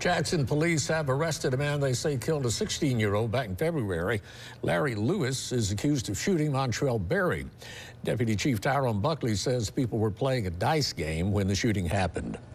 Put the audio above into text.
Jackson police have arrested a man they say killed a 16-year-old back in February. Larry Lewis is accused of shooting Montreal Berry. Deputy Chief Tyrone Buckley says people were playing a dice game when the shooting happened.